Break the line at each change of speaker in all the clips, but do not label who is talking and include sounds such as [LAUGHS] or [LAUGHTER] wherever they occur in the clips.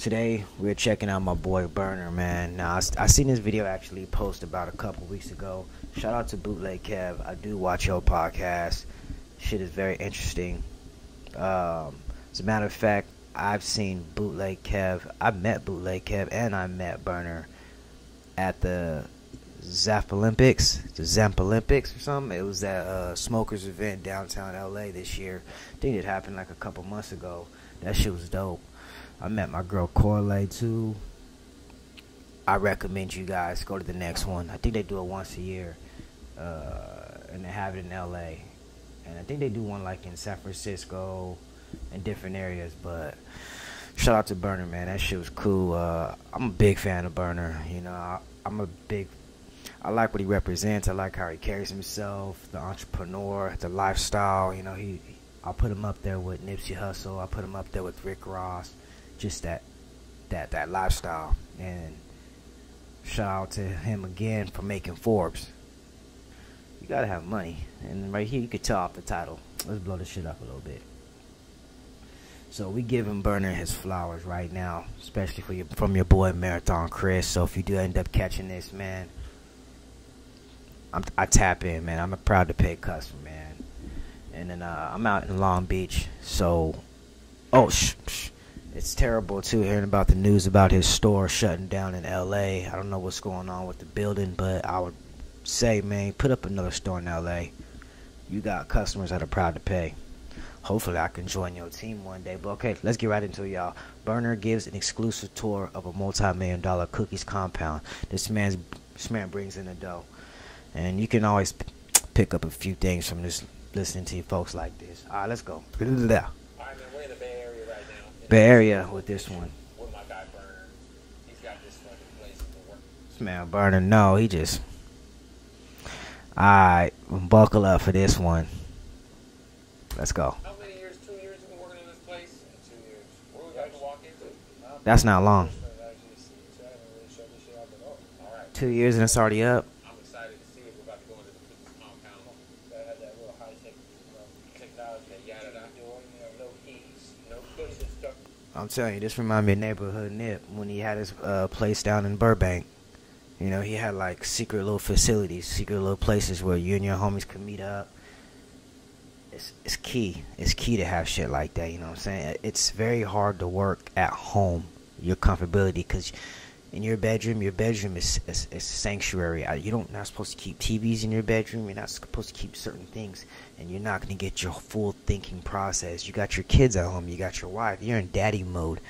Today we're checking out my boy Berner, man. Now I, I seen this video actually post about a couple weeks ago. Shout out to Bootleg Kev. I do watch your podcast. Shit is very interesting. Um, as a matter of fact, I've seen Bootleg Kev. I met Bootleg Kev and I met Berner at the Zap Olympics, the Zamp Olympics or something. It was that uh, smokers event downtown LA this year. I think it happened like a couple months ago. That shit was dope. I met my girl Corley too. I recommend you guys go to the next one. I think they do it once a year, uh, and they have it in LA. And I think they do one like in San Francisco and different areas. But shout out to Berner, man. That shit was cool. Uh, I'm a big fan of Berner. You know, I, I'm a big I like what he represents. I like how he carries himself, the entrepreneur, the lifestyle. You know, he. I'll put him up there with Nipsey Hussle. I'll put him up there with Rick Ross. Just that, that that lifestyle. And shout out to him again for making Forbes. You gotta have money, and right here you could tell off the title. Let's blow this shit up a little bit. So we give him Berner his flowers right now, especially for your, from your boy Marathon Chris. So if you do end up catching this, man, I'm, i tap in, man. I'm a proud to pay customer, man. And then uh, I'm out in Long Beach, so oh, sh- sh- it's terrible too hearing about the news about his store shutting down in L.A. I don't know what's going on with the building, but I would say, man, put up another store in L.A. You got customers that are proud to pay. Hopefully, I can join your team one day. But okay, let's get right into it, y'all. Berner gives an exclusive tour of a multi-million dollar cookies compound. This man's this man brings in the dough and you can always pick up a few things from just listening to folks like this. All right, let's go.
All right, man, we're in the Bay Area right now.
Bay Area with this one.
With my guy Berner. He's got this fucking place for.
This man Berner, no, he just. All right, buckle up for this one. Let's go.
How many years? Two years you've been working in this place? Two years. Where we about to walk into?
That's not long. Two years and it's already up.
I'm excited to see it. We're about to go into the cookies compound.
That had that real high tech, you know, technology.
That yada da.
Door, you know, no keys,
No
push
cookies.
and stuff.
I'm telling you, this remind me of neighborhood Nip when he had his uh, place down in Burbank. You know, he had like secret little facilities, secret little places where you and your homies could meet up. It's it's key. It's key to have shit like that. You know what I'm saying? It's very hard to work at home, your comfortability, because in your bedroom, your bedroom is is sanctuary. Uh, You don't not supposed to keep TVs in your bedroom. You're not supposed to keep certain things, and you're not gonna get your full thinking process. You got your kids at home. You got your wife. You're in daddy mode.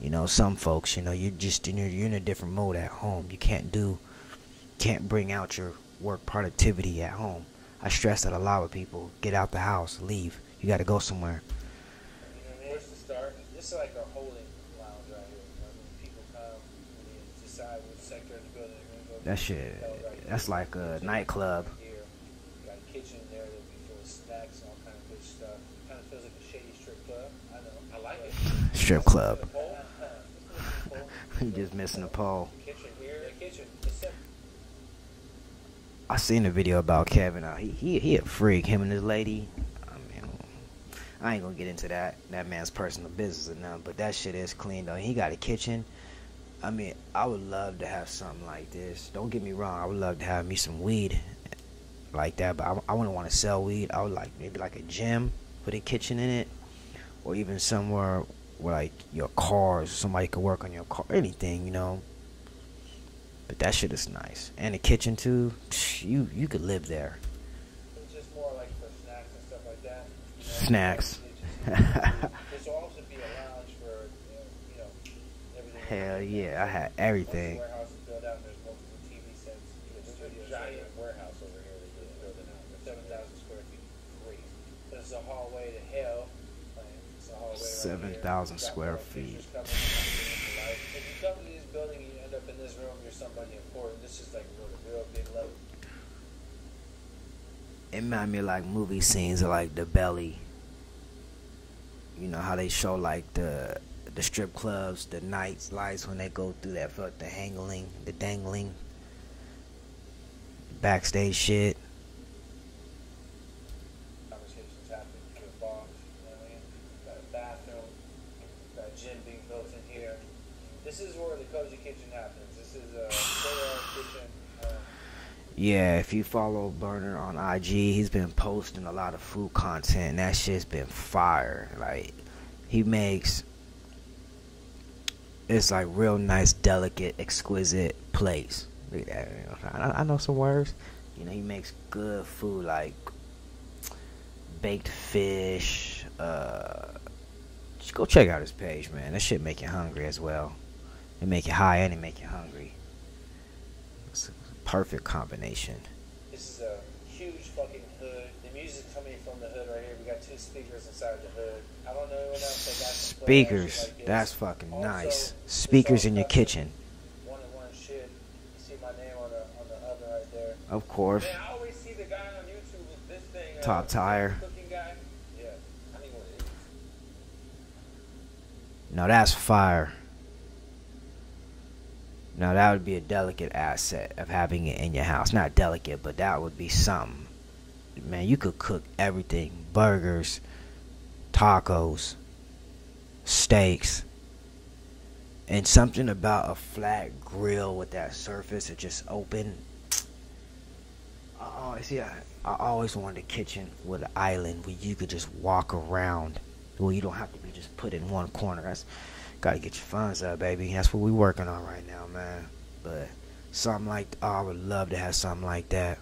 You know, some folks, you know, you're just in your, you're in a different mode at home. You can't do, can't bring out your work productivity at home. I stress that a lot with people. Get out the house, leave. You got to go somewhere.
Kind of feels like a shady strip club. I know.
I like it.
Strip club.
The pole? Uh, [LAUGHS]
just missing the pole.
kitchen here. The kitchen.
I seen a video about Kevin. Uh, he he he a freak. Him and his lady. I mean, I ain't gonna get into that that man's personal business or nothing. But that shit is clean though. He got a kitchen. I mean, I would love to have something like this. Don't get me wrong. I would love to have me some weed like that. But I, I wouldn't want to sell weed. I would like maybe like a gym with a kitchen in it, or even somewhere where like your cars, somebody could work on your car, anything, you know. But that shit is nice, and the kitchen too. You you could live there.
It's just more like for snacks and stuff like that. You know?
Snacks. [LAUGHS]
here that you're building out.
Seven thousand square feet. Crazy. There's a hallway to hell. Like, It's a hallway right
7,000 square feet.
pictures coming into life. If you come to this building and you end up in this room, you're somebody important. This is like real, real big level.
It reminded me like movie scenes like the belly. You know how they show like the the strip clubs, the nights lights when they go through that fuck the hangling, the dangling, backstage shit.
Conversations happening through a box. You know what I mean? Got a bathroom. Got a gym being built in here. This is where the cozy kitchen happens. This is a uh, kitchen. Uh,
Yeah, if you follow Berner on IG, he's been posting a lot of food content. And that shit's been fire. Like he makes it's like real nice, delicate, exquisite plates. Look at that. I, know some words. You know, he makes good food like baked fish. Uh, just go check out his page, man. That shit make you hungry as well. It make you high and it make you hungry. It's a perfect combination.
This is a huge fucking hood. The music's coming from the hood right here. We got two speakers inside the hood. I don't know anyone else that got some play that shit
Speakers.
like.
That's fucking
Also,
nice. Speakers in your kitchen.
One and one shit. You see my name on the on the oven right there.
Of course.
Man, I always see the guy on YouTube with this thing. Uh,
Top tire.
Yeah.
I need one of these.
Now that's fire. Now that would be a delicate asset of having it in your house. Not delicate, but that would be something. Man, you could cook everything. Burgers, tacos, steaks. And something about a flat grill with that surface that just open. Oh, see, I, I always wanted a kitchen with an island where you could just walk around. Well, you don't have to be just put in one corner. That's gotta get your funds up, baby. That's what we working on right now, man. But something like oh, I would love to have something like that.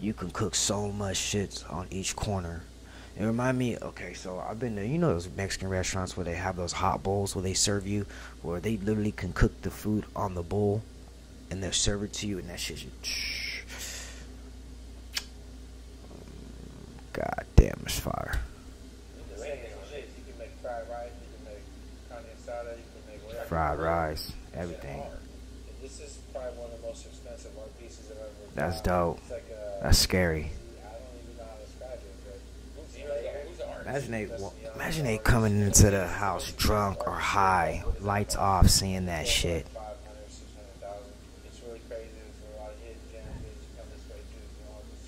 You can cook so much shit on each corner. It remind me, okay, so I've been to you know those Mexican restaurants where they have those hot bowls where they serve you, where they literally can cook the food on the bowl, and they'll serve it to you, and that shit. [SNIFFS] God damn, it's fire.
Fried rice,
everything.
And This is probably one of the most expensive art pieces I've ever.
That's dope.
It's like a,
That's scary.
I don't even know how to describe it, but
Who's the, who's the artist?
Imagine they, imagine they coming into the house drunk or high, lights off, seeing that shit.
500, 600,000. It's really crazy. There's a lot of hidden gems that just come this way too.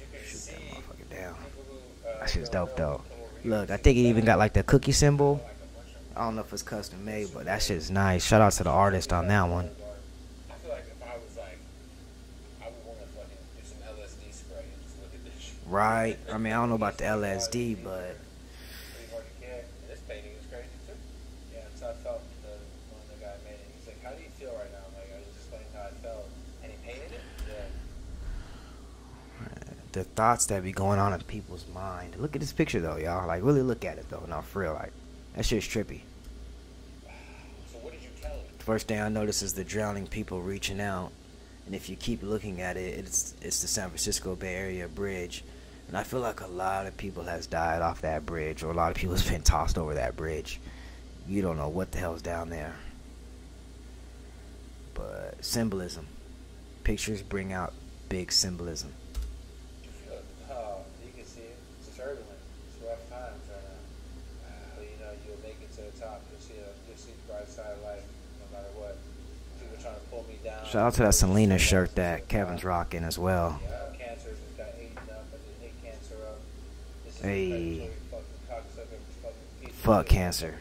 You
can
Shoot
see
that motherfucker down.
people who, uh,
That shit's dope though.
come over here
Look, I think it even got like the cookie symbol.
like a mushroom.
I don't know if it's custom made, but that shit's nice. Shout out to the artist on that one.
I feel like if I was like, I would want to fucking do some LSD spray and just look at this shit.
Right? I mean, I don't know about the LSD, but
Pretty hard to get.
And this painting is crazy too.
Yeah, so I felt the guy made it. He's like, do you feel right now?" I'm like, I was explaining how I felt,
And he painted it.
yeah.
the thoughts that be going on in people's mind. Look at this picture though, y'all. Like, really look at it though. No, for real. Like, that shit's trippy.
So what did you tell him?
First thing I notice is the drowning people reaching out, and if you keep looking at it, it's it's the San Francisco Bay Area bridge, and I feel like a lot of people has died off that bridge, or a lot of people has been tossed over that bridge. You don't know what the hell's down there, but symbolism, pictures bring out big symbolism.
You feel it?
You can see it. It's turbulent. It's rough times right now. You know, you'll make it to the top. You'll see, a, you'll see the bright side of life, no matter what. People trying to pull me down.
Shout out to that Selena shirt that Kevin's rocking as well.
Yeah, cancer just got eaten up. I just ate cancer up. This is
Hey. Fuck cancer.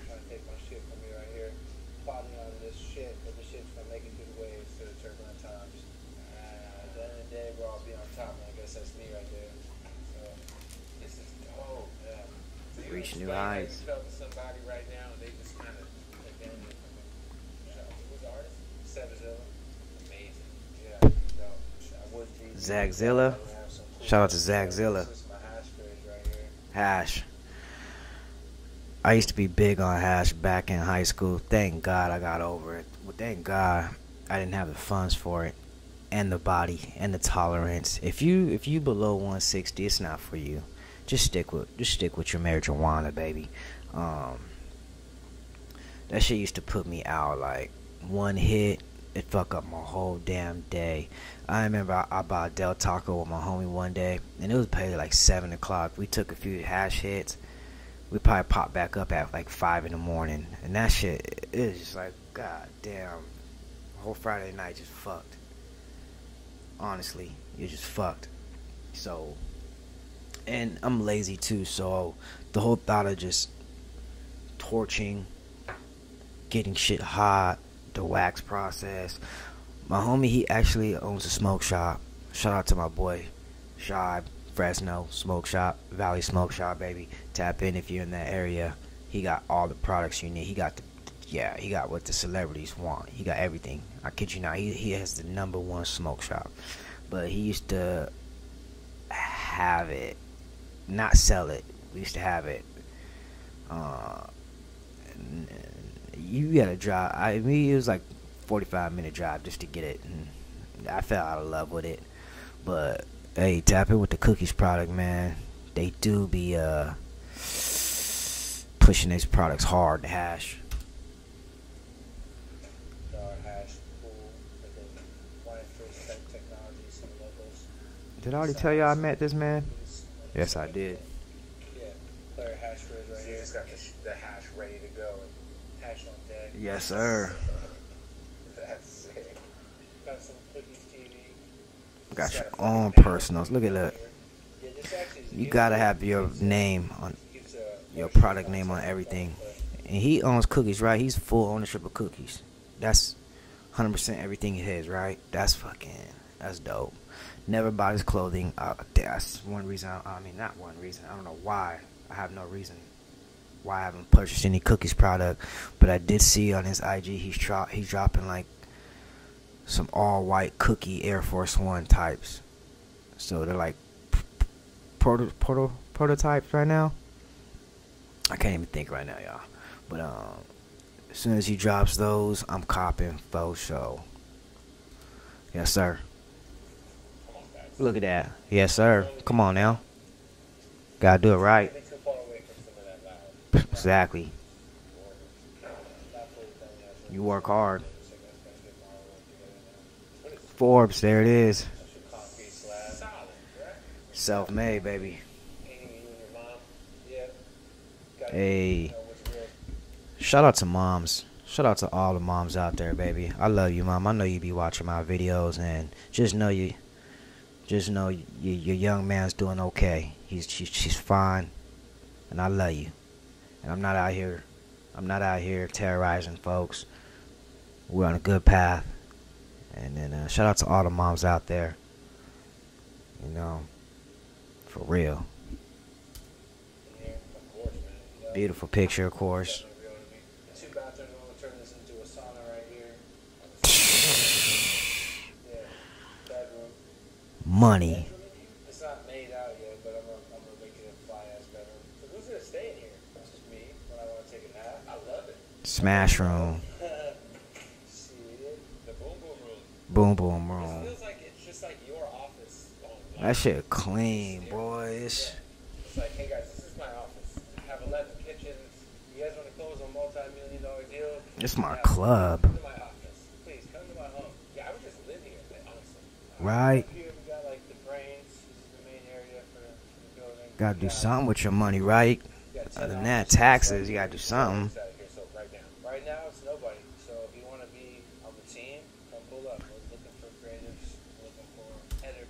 Reach new heights.
You. Shout out to- Who's
Hash.
I used to be big on hash back in high school. Thank God I got over it. Well, thank God I didn't have the funds for it, and the body and the tolerance. If you if you below 160, it's not for you. Just stick with just stick with your marijuana, baby. Um, that shit used to put me out like one hit. It fuck up my whole damn day. I remember I, I bought a Del Taco with my homie one day, and it was probably like seven o'clock. We took a few hash hits. We probably popped back up at like five in the morning, and that shit is just like, god damn, whole Friday night just fucked. Honestly, you're just fucked. So, and I'm lazy too, so the whole thought of just torching getting shit hot, the wax process. My homie, he actually owns a smoke shop. Shout out to my boy, Shy Fresno Smoke Shop, Valley Smoke Shop, baby. Tap in if you're in that area. He got all the products you need. He got the, yeah, he got what the celebrities want. He got everything. I kid you not. He he has the number one smoke shop, but he used to have it, not sell it. We used to have it. Uh, you gotta drive. I mean, it was like 45 minute drive just to get it. And I fell out of love with it. But hey, tap in with the cookies product, man. They do be uh pushing these products hard to hash. Did I already tell you I met this man? Yes, I did.
Yeah, player hash frizz right
He
here.
just got the, the hash ready to go. And
Hash on deck.
Yes, sir.
that's sick.
Got some cookies TV.
Got your own personals. Look at that.
Yeah, this actually is
You gotta have your name on,
uh,
your product name on everything. and he owns cookies, right? He's full ownership of cookies. That's 100% everything his, right? That's fucking, that's dope. Never his clothing. Uh, that's one reason. I, I mean, not one reason. I don't know why. I have no reason why I haven't purchased any cookies product, but I did see on his IG he's dro- he's dropping like some all white cookie Air Force One types. So they're like proto- proto- prototypes right now. I can't even think right now, y'all. But um, as soon as he drops those, I'm copping faux show. Yes, sir. Look at that. Yes, sir. Come on now. Gotta do it right.
Getting too far away from some of that loud.
Exactly. You work hard. Forbes, there it is. Self made, baby. Hey. Shout out to moms. Shout out to all the moms out there, baby. I love you, mom. I know you be watching my videos, and just know you, just know you, your young man's doing okay. He's she's fine, and I love you. And I'm not out here, I'm not out here terrorizing folks. We're on a good path. And then uh, shout out to all the moms out there. You know, for real.
Course,
Beautiful picture, of course. [LAUGHS]
definitely real to me. The two bathrooms, I'm gonna turn this into a sauna right here. Yeah. Bedroom.
Money.
It's not made out yet, but I'm gonna, I'm gonna make it a fly ass bedroom. So who's gonna stay in here? It's just me when I wanna take a nap. I love it.
Smash room.
See it?
The boom boom room.
Boom boom
This
room.
feels like it's just like your office.
That shit clean, boys.
It's like, hey guys, this is my office. I have 11 kitchens. You guys wanna close a multi-million dollar deal?
It's my club.
Come to my office. Please, come to my home. Yeah, I would just live here, honestly.
Right.
Up here we got like the brains. This is the main area for the building.
Gotta do something with your money, right?
we got 10
Other than that, taxes, you gotta do something.
Out here, so right now, right now it's nobody. So if you want to be on the team, come pull up. We're looking for creatives. Looking for editor.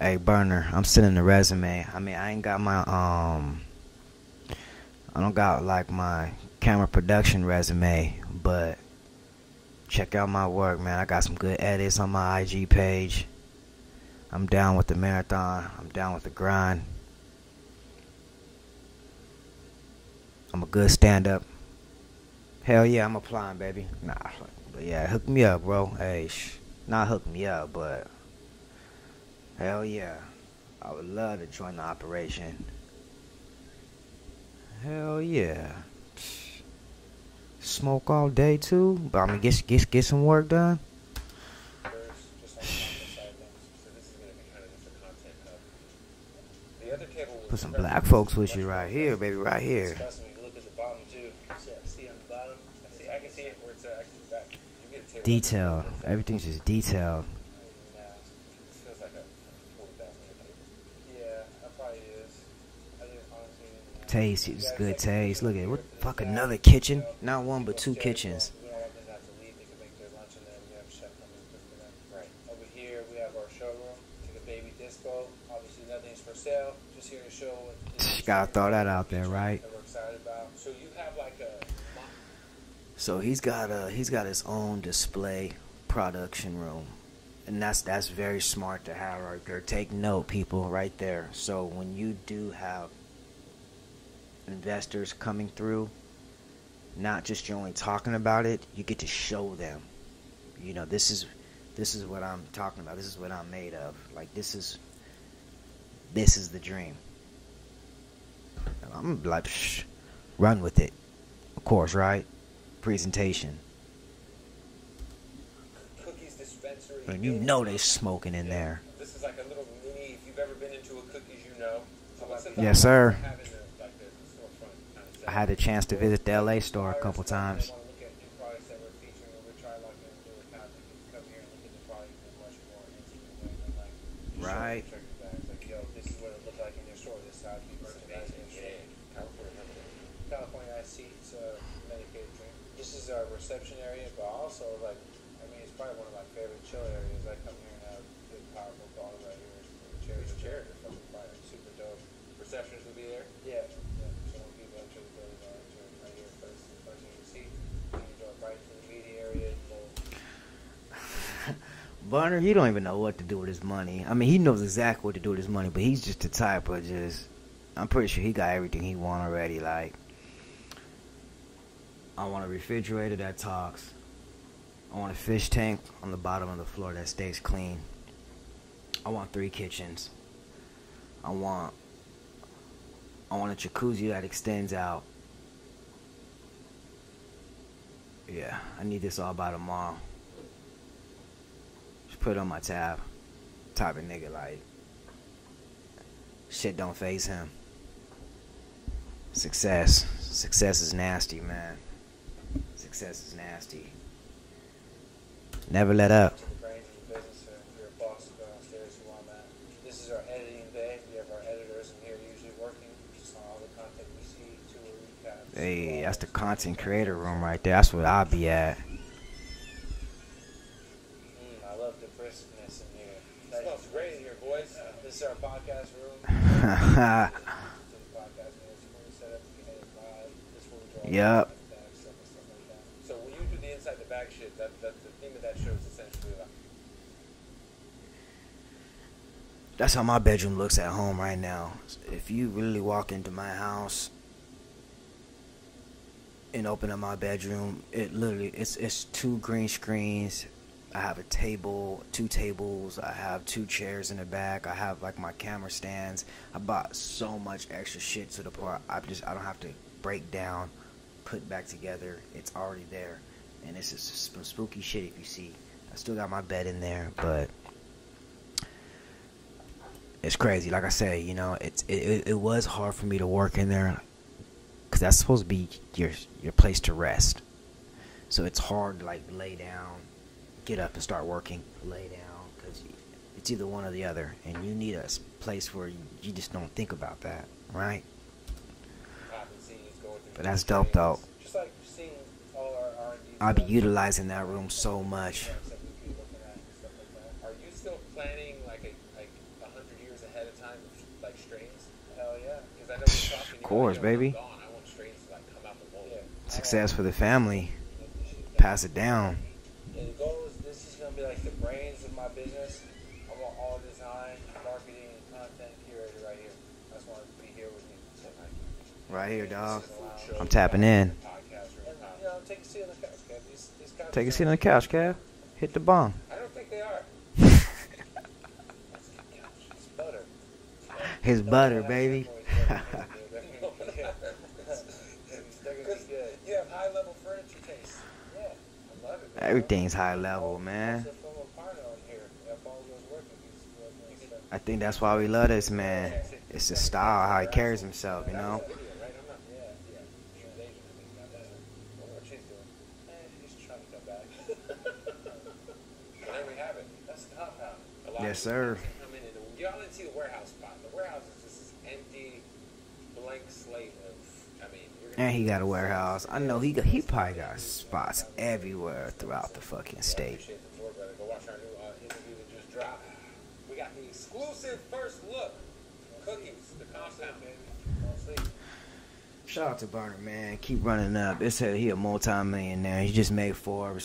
Hey, Berner, I'm sending the resume. I mean, I ain't got my um, I don't got like my camera production resume, but check out my work, man. I got some good edits on my IG page. I'm down with the marathon. I'm down with the grind. I'm a good stand up. Hell yeah, I'm applying, baby. Nah, but yeah, hook me up, bro. Hey, sh- not hook me up, but hell yeah, I would love to join the operation. Hell yeah, smoke all day too, but I'm gonna get get get some work done. Put some black folks with you right here, baby, right here.
Detail. Everything's just at the bottom too. See, see on the bottom.
I see, I can see it where it's uh, actually back. You get a table.
Detail, everything's just detailed.
Nah,
This feels like a forty thousand table.
Yeah, that probably is. I didn't honestly. didn't know.
Taste, it's good taste. Look at. What fuck another kitchen? Not one but two kitchens. Gotta throw that out there, right?
So
he's got a he's got his own display production room. And that's that's very smart to have right there. Take note, people, right there. So when you do have investors coming through, not just you only talking about it, you get to show them. You know, this is this is what I'm talking about. This is what I'm made of. Like this is this is the dream. I'm like, shh, run with it. Of course, right? Presentation.
Cookies dispensary.
And you know they smoking in there.
This is like a little mini. If you've ever been into a cookies, you know.
Yes, sir.
having a- like the storefront kind of
I had a chance to visit the LA store a couple times.
Want to look at new products that we're featuring, or we're trying like to do with content. You come here and look at the product in a much more intimate way than like just showing
Right.
the turkey bags. Like, yo, this is what it looked like in your store. This is how you merchandise in your store. California Ice Seats, uh, medicated drink. This is our reception area, but also like, I mean, it's probably one of my favorite chill areas. I come here and have a good, powerful bar right here. The chairs,
These chairs
are fucking fire, super dope.
Receptionist will be there.
Yeah, yeah. So when people enter the building, they'll enter right here first. The first thing you see, you can go right to the media area. Little
Berner, he don't even know what to do with his money. I mean, he knows exactly what to do with his money, but he's just the type of just. I'm pretty sure he got everything he want already. Like, I want a refrigerator that talks. I want a fish tank on the bottom of the floor that stays clean. I want three kitchens. I want. I want a jacuzzi that extends out. Yeah, I need this all by tomorrow. Put on my tab. Type of nigga like shit don't phase him. Success. Success is nasty, man. Success is nasty. Never let up.
to the brains of the business. Or if you're a boss, go downstairs. You want that. This is our editing bay. We have our editors in here usually working just on all the content we see.
Hey, that's the content creator room right there. That's what I'll be at.
Mm, I love the briskness in here.
It smells great in here, boys.
Uh, this is our podcast room. to the podcast room. It's fully set up. We can edit live. This is where we draw
Yup.
Back stuff and stuff like that.
So when you do the inside the bag shit, that, that the theme of that show is essentially like
That's how my bedroom looks at home right now. If you really walk into my house and open up my bedroom, it literally it's it's two green screens. I have a table, two tables. I have two chairs in the back. I have like my camera stands. I bought so much extra shit to the point I just I don't have to break down, put back together. It's already there, and it's just some spooky shit. If you see, I still got my bed in there, but it's crazy. Like I say, you know, it's it, it, was hard for me to work in there because that's supposed to be your your place to rest. So it's hard to like lay down, get up and start working, lay down because it's either one or the other, and you need a place where you, you just don't think about that, right?
popping scenes, going through.
But that's dope though.
Just like seeing all our R&D.
I'll be utilizing that room so much.
stuff that we be looking at and stuff like that.
Are you still planning like a like hundred years ahead of time, like strains?
Hell yeah.
Because I know we're talking.
Of course,
you know, when I'm
baby.
gone, I want strains to like come out the wall.
Yeah.
Success for the family.
Make this shit
Pass it down.
And the goal is this is gonna be like the brains of my business. I want all design, marketing, and content curated right here. I just want to be here with me. So I can-
Right here, dog.
This is allowed-
I'm tapping in.
Podcast room.
And, you know, take a seat on the couch, Kev. These, these
Take a seat on the couch, Kev. Hit the bong.
I don't think they are. [LAUGHS]
That's a good couch. It's butter.
His butter, baby. [LAUGHS]
ceremonies there, dude. Yeah. They're gonna be good.
You have high level furniture taste.
Yeah, I love it. man.
Everything's high level, man. I think that's why we love this man. It's the style, how he carries himself, you know. Yes, sir.
Y'all didn't see the warehouse spot. The warehouse is just this empty, blank slate of. I mean, you're gonna
And he got a warehouse. I know he got, he probably got spots everywhere throughout the fucking state. Shout out to Berner, man. Keep running up. It's a, he a multi-millionaire. He just made Forbes.